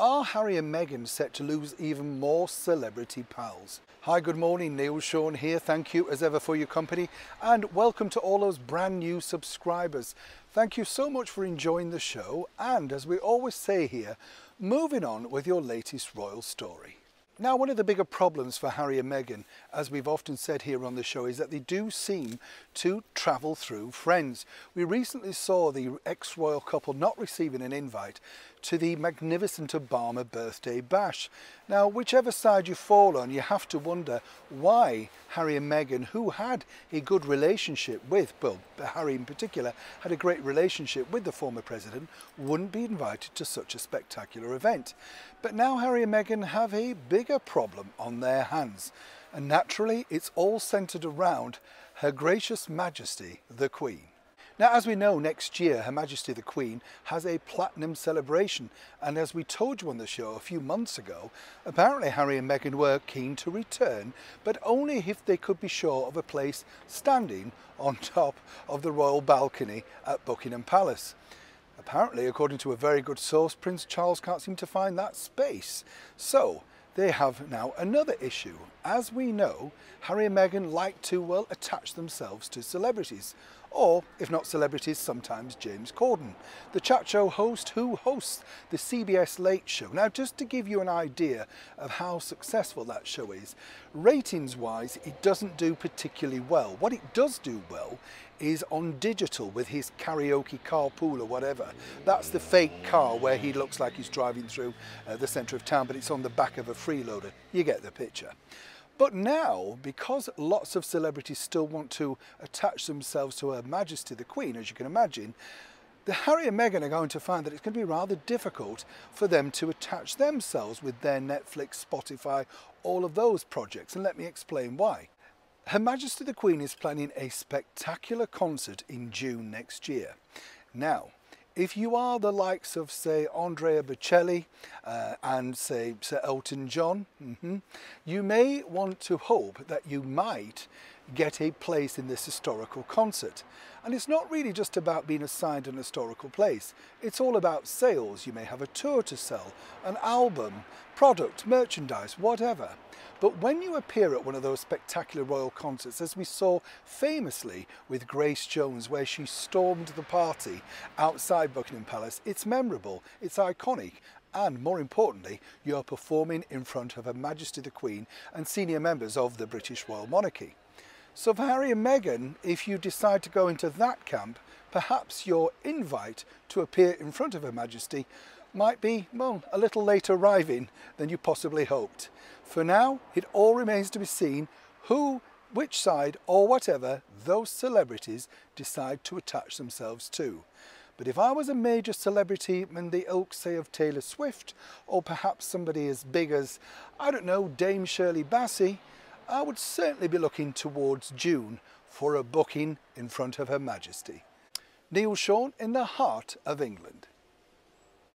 Are Harry and Meghan set to lose even more celebrity pals? Hi, good morning. Neil Sean here. Thank you as ever for your company and welcome to all those brand new subscribers. Thank you so much for enjoying the show and as we always say here, moving on with your latest royal story. Now, one of the bigger problems for Harry and Meghan, as we've often said here on the show, is that they do seem to travel through friends. We recently saw the ex-royal couple not receiving an invite to the magnificent Obama birthday bash. Now, whichever side you fall on, you have to wonder why Harry and Meghan, who had a good relationship with, well, Harry in particular, had a great relationship with the former president, wouldn't be invited to such a spectacular event. But now Harry and Meghan have a bigger problem on their hands. And naturally, it's all centred around Her Gracious Majesty, the Queen. Now, as we know, next year, Her Majesty the Queen has a platinum celebration. And as we told you on the show a few months ago, apparently Harry and Meghan were keen to return, but only if they could be sure of a place standing on top of the royal balcony at Buckingham Palace. Apparently, according to a very good source, Prince Charles can't seem to find that space. So, they have now another issue. As we know, Harry and Meghan like to, well, attach themselves to celebrities. Or, if not celebrities, sometimes James Corden, the chat show host who hosts the CBS Late Show. Now, just to give you an idea of how successful that show is, ratings-wise, it doesn't do particularly well. What it does do well is on digital with his karaoke carpool or whatever. That's the fake car where he looks like he's driving through uh, the centre of town, but it's on the back of a freeloader. You get the picture. But now, because lots of celebrities still want to attach themselves to Her Majesty the Queen, as you can imagine, the Harry and Meghan are going to find that it's going to be rather difficult for them to attach themselves with their Netflix, Spotify, all of those projects. And let me explain why. Her Majesty the Queen is planning a spectacular concert in June next year. Now, if you are the likes of, say, Andrea Bocelli uh, and, say, Sir Elton John, mm -hmm, you may want to hope that you might get a place in this historical concert. And it's not really just about being assigned an historical place. It's all about sales. You may have a tour to sell, an album, product, merchandise, whatever. But when you appear at one of those spectacular royal concerts, as we saw famously with Grace Jones, where she stormed the party outside Buckingham Palace, it's memorable, it's iconic, and more importantly, you're performing in front of Her Majesty the Queen and senior members of the British royal monarchy. So for Harry and Meghan, if you decide to go into that camp, perhaps your invite to appear in front of Her Majesty might be, well, a little late arriving than you possibly hoped. For now, it all remains to be seen who, which side or whatever those celebrities decide to attach themselves to. But if I was a major celebrity in the ilk, say, of Taylor Swift, or perhaps somebody as big as, I don't know, Dame Shirley Bassey, I would certainly be looking towards June for a booking in front of Her Majesty. Neil Sean in the heart of England.